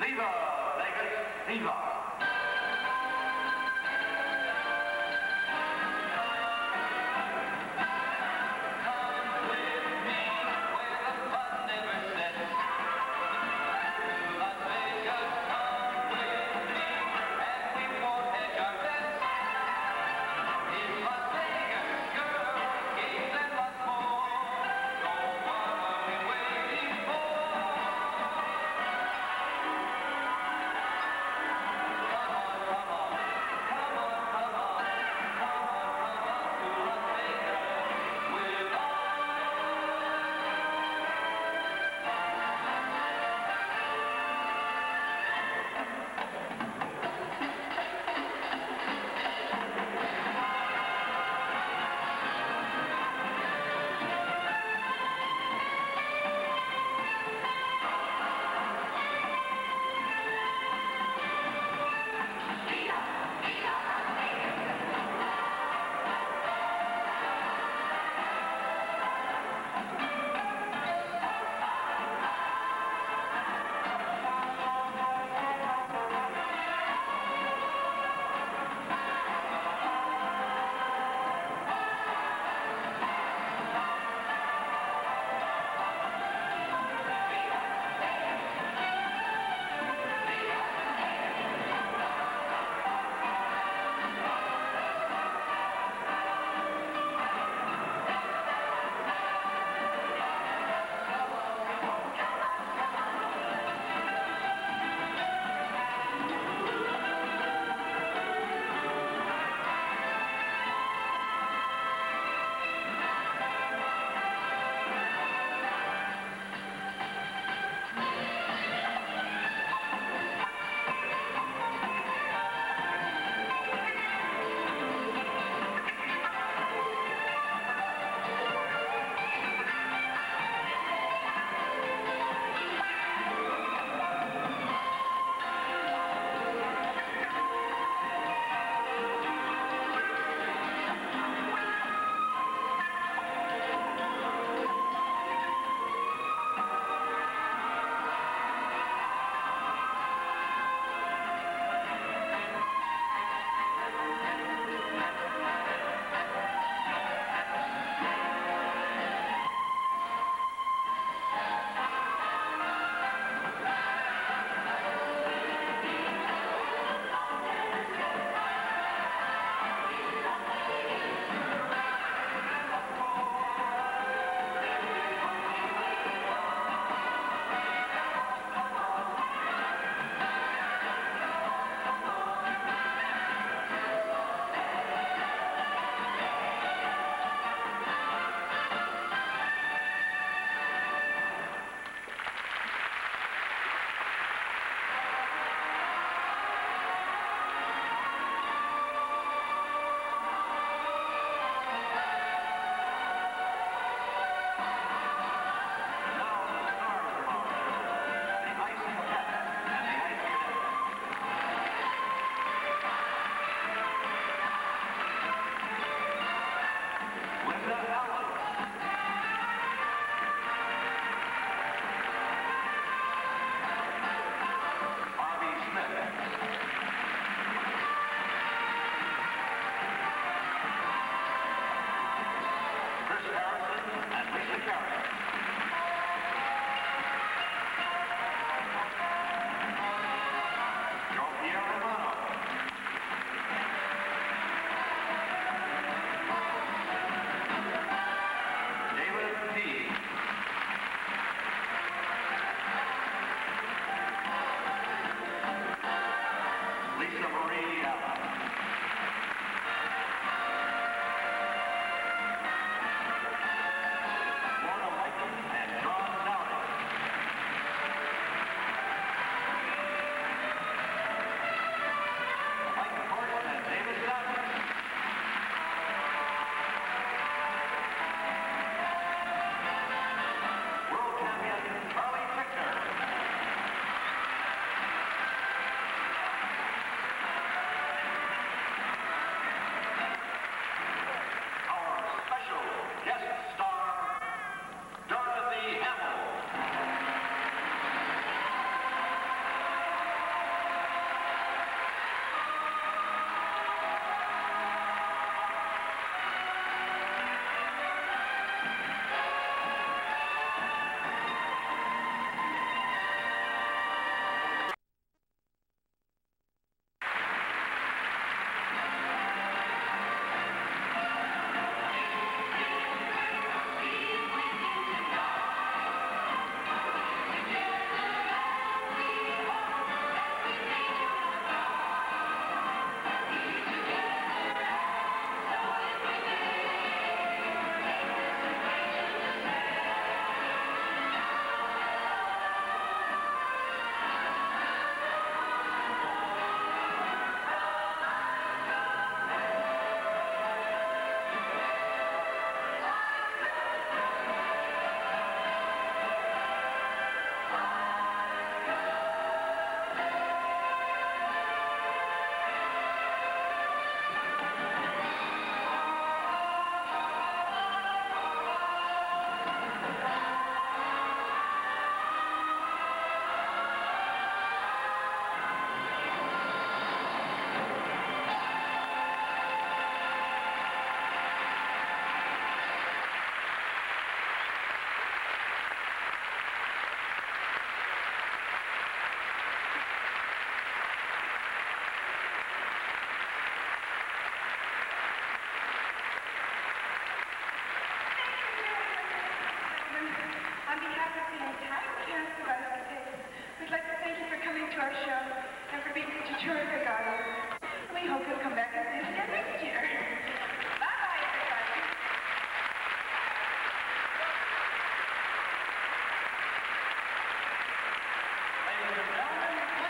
Viva Vegas, viva!